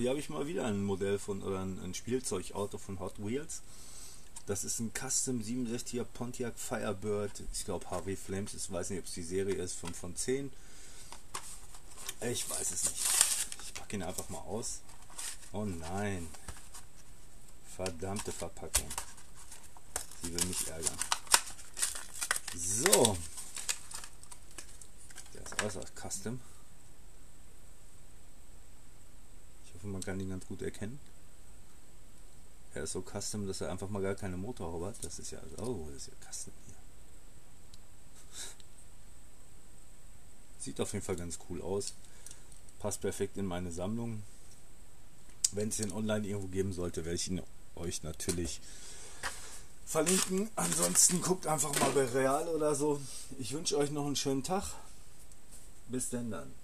Hier habe ich mal wieder ein Modell von oder ein, Spielzeugauto von Hot Wheels. Das ist ein Custom 67er Pontiac Firebird. Ich glaube HW Flames. Ich weiß nicht, ob es die Serie ist. 5 von 10. Ich weiß es nicht. Ich packe ihn einfach mal aus. Oh nein. Verdammte Verpackung. Sie will mich ärgern. So. Der ist außer Custom. Ich hoffe, man kann ihn ganz gut erkennen. Er ist so custom, dass er einfach mal gar keine Motorhaube hat. Das ist ja, oh, das ist ja custom hier. Sieht auf jeden Fall ganz cool aus. Passt perfekt in meine Sammlung. Wenn es den online irgendwo geben sollte, werde ich ihn euch natürlich verlinken. Ansonsten guckt einfach mal bei Real oder so. Ich wünsche euch noch einen schönen Tag. Bis denn dann.